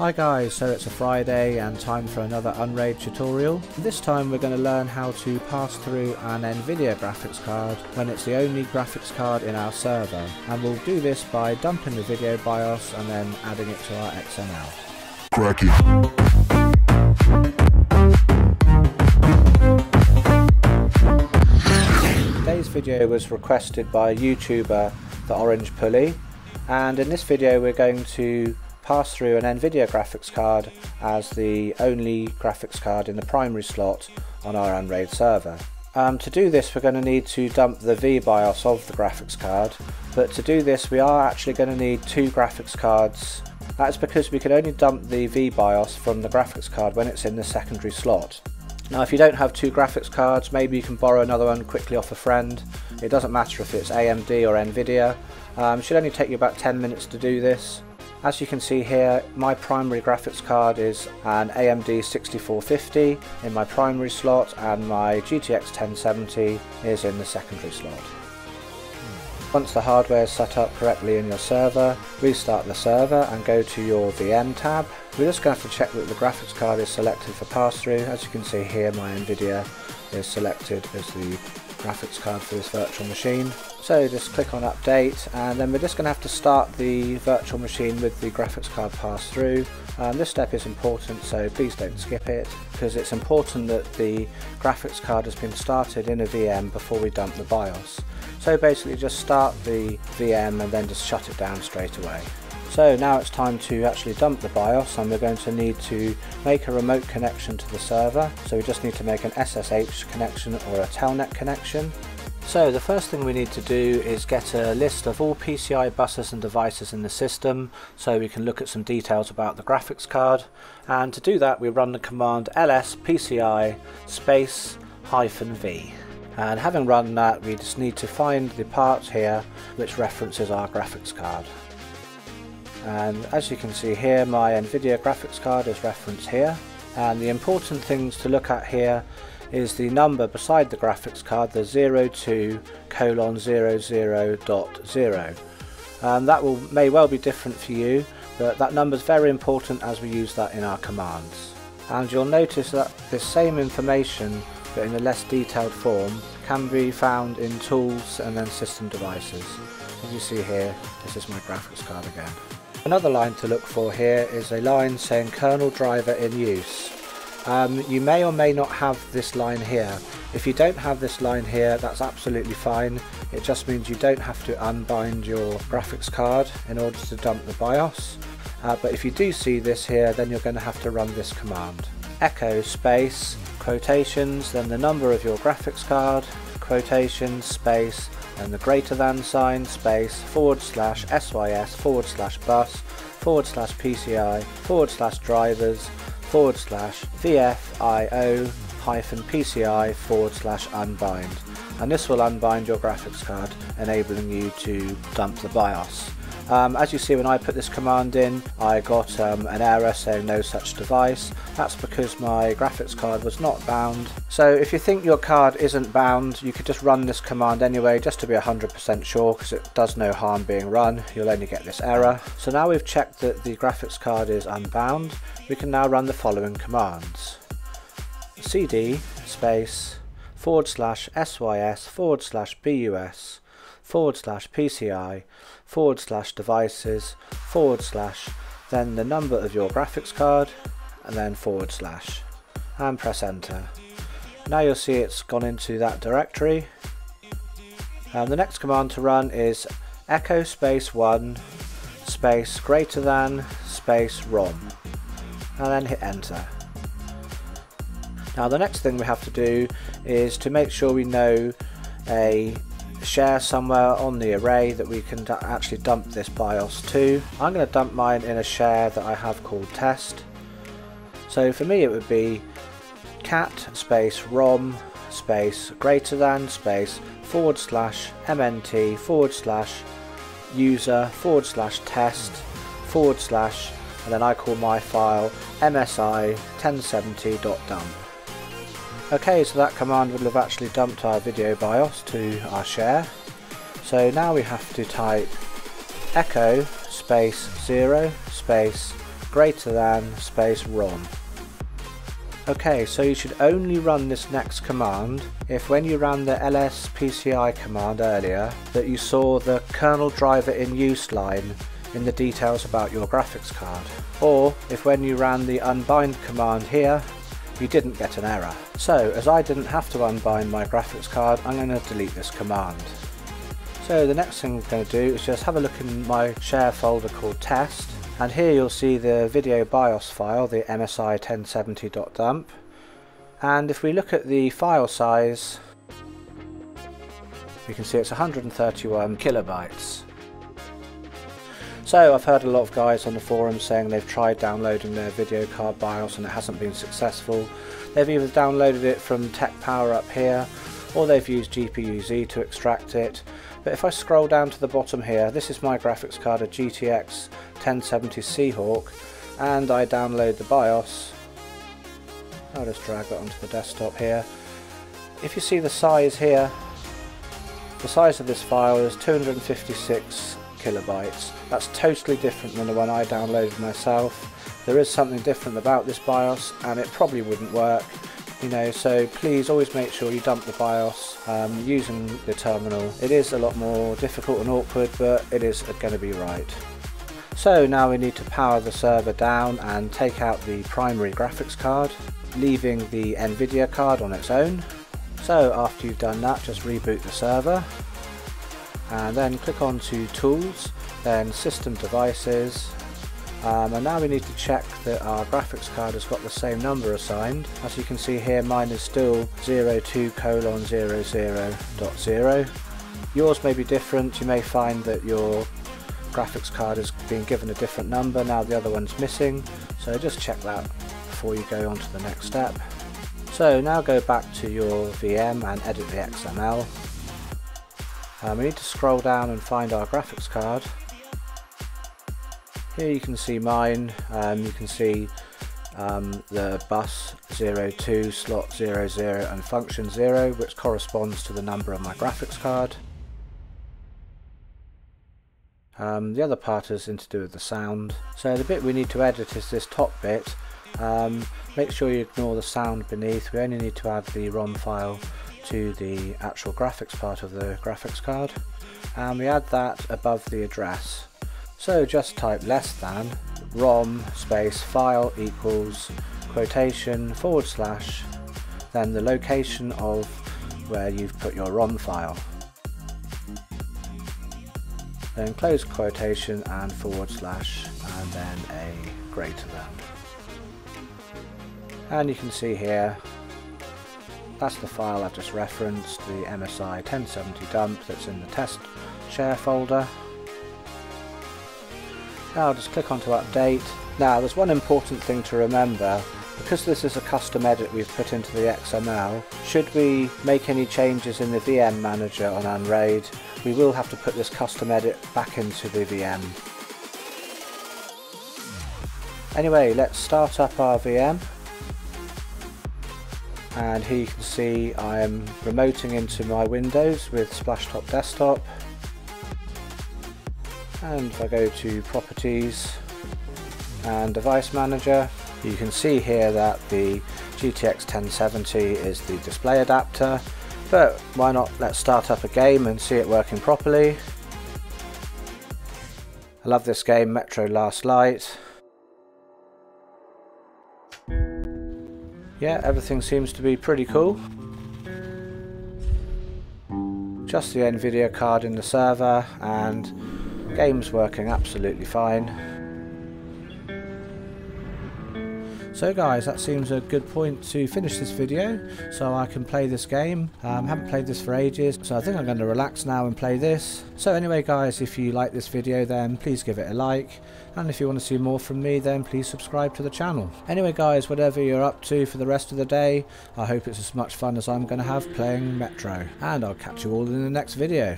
Hi guys, so it's a Friday and time for another Unraid tutorial. This time we're going to learn how to pass through an Nvidia graphics card when it's the only graphics card in our server. And we'll do this by dumping the video BIOS and then adding it to our XML. Crack it. Today's video was requested by YouTuber The Orange Pulley and in this video we're going to pass through an Nvidia graphics card as the only graphics card in the primary slot on our Unraid server. Um, to do this we're going to need to dump the VBIOS of the graphics card but to do this we are actually going to need two graphics cards that's because we can only dump the VBIOS from the graphics card when it's in the secondary slot. Now if you don't have two graphics cards, maybe you can borrow another one quickly off a friend. It doesn't matter if it's AMD or Nvidia. Um, it should only take you about 10 minutes to do this. As you can see here, my primary graphics card is an AMD 6450 in my primary slot and my GTX 1070 is in the secondary slot. Once the hardware is set up correctly in your server, restart the server and go to your VM tab. We're just going to have to check that the graphics card is selected for pass-through. As you can see here, my Nvidia is selected as the graphics card for this virtual machine. So just click on update and then we're just going to have to start the virtual machine with the graphics card pass through. Um, this step is important so please don't skip it because it's important that the graphics card has been started in a VM before we dump the BIOS. So basically just start the VM and then just shut it down straight away. So now it's time to actually dump the BIOS and we're going to need to make a remote connection to the server. So we just need to make an SSH connection or a Telnet connection. So the first thing we need to do is get a list of all PCI buses and devices in the system so we can look at some details about the graphics card and to do that we run the command ls pci space hyphen v and having run that we just need to find the part here which references our graphics card and as you can see here my Nvidia graphics card is referenced here. And the important things to look at here is the number beside the graphics card the 02 colon 00.0 um, that will may well be different for you but that number is very important as we use that in our commands. And you'll notice that this same information but in a less detailed form can be found in tools and then system devices. As you see here this is my graphics card again Another line to look for here is a line saying kernel driver in use. Um, you may or may not have this line here. If you don't have this line here, that's absolutely fine. It just means you don't have to unbind your graphics card in order to dump the BIOS. Uh, but if you do see this here, then you're going to have to run this command. Echo space, quotations, then the number of your graphics card, quotations, space, and the greater than sign, space, forward slash sys, forward slash bus, forward slash PCI, forward slash drivers, forward slash VFIO hyphen PCI forward slash unbind. And this will unbind your graphics card, enabling you to dump the BIOS. Um, as you see when I put this command in I got um, an error saying no such device. That's because my graphics card was not bound. So if you think your card isn't bound you could just run this command anyway just to be 100% sure because it does no harm being run. You'll only get this error. So now we've checked that the graphics card is unbound we can now run the following commands. cd space forward slash sys forward slash bus forward slash PCI forward slash devices forward slash then the number of your graphics card and then forward slash and press enter. Now you'll see it's gone into that directory. And the next command to run is echo space 1 space greater than space ROM and then hit enter. Now the next thing we have to do is to make sure we know a share somewhere on the array that we can actually dump this BIOS to. I'm going to dump mine in a share that I have called test. So for me it would be cat space rom space greater than space forward slash mnt forward slash user forward slash test forward slash and then I call my file msi 1070.dump. Okay, so that command would have actually dumped our video BIOS to our share. So now we have to type echo space 0 space greater than space ROM. Okay, so you should only run this next command if when you ran the lspci command earlier that you saw the kernel driver in use line in the details about your graphics card. Or if when you ran the unbind command here you didn't get an error. So as I didn't have to unbind my graphics card I'm going to delete this command. So the next thing I'm going to do is just have a look in my share folder called test and here you'll see the video BIOS file, the MSI 1070.dump. And if we look at the file size, you can see it's 131 kilobytes. So I've heard a lot of guys on the forums saying they've tried downloading their video card BIOS and it hasn't been successful. They've either downloaded it from TechPowerUp here or they've used GPU-Z to extract it. But if I scroll down to the bottom here, this is my graphics card, a GTX 1070 Seahawk, and I download the BIOS. I'll just drag that onto the desktop here. If you see the size here, the size of this file is 256 kilobytes. That's totally different than the one I downloaded myself. There is something different about this BIOS and it probably wouldn't work you know so please always make sure you dump the BIOS um, using the terminal it is a lot more difficult and awkward but it is going to be right so now we need to power the server down and take out the primary graphics card leaving the Nvidia card on its own so after you've done that just reboot the server and then click on to tools then system devices um, and now we need to check that our graphics card has got the same number assigned. As you can see here mine is still 02 colon 00.0. Yours may be different, you may find that your graphics card has been given a different number, now the other one's missing, so just check that before you go on to the next step. So now go back to your VM and edit the XML. Um, we need to scroll down and find our graphics card here you can see mine, um, you can see um, the bus 02, slot 00 and function 0 which corresponds to the number on my graphics card. Um, the other part is in to do with the sound. So the bit we need to edit is this top bit. Um, make sure you ignore the sound beneath. We only need to add the ROM file to the actual graphics part of the graphics card. And we add that above the address. So just type less than rom space file equals quotation forward slash then the location of where you've put your ROM file. Then close quotation and forward slash and then a greater than. And you can see here that's the file I've just referenced, the MSI 1070 dump that's in the test share folder. Now I'll just click onto update. Now there's one important thing to remember. Because this is a custom edit we've put into the XML, should we make any changes in the VM manager on Unraid, we will have to put this custom edit back into the VM. Anyway, let's start up our VM. And here you can see I'm remoting into my Windows with Splashtop Desktop. And if I go to properties and device manager you can see here that the GTX 1070 is the display adapter. But why not let's start up a game and see it working properly. I love this game Metro Last Light yeah everything seems to be pretty cool just the Nvidia card in the server and Game's working absolutely fine. So guys, that seems a good point to finish this video, so I can play this game. Um, haven't played this for ages, so I think I'm going to relax now and play this. So anyway guys, if you like this video then please give it a like, and if you want to see more from me then please subscribe to the channel. Anyway guys, whatever you're up to for the rest of the day, I hope it's as much fun as I'm going to have playing Metro, and I'll catch you all in the next video.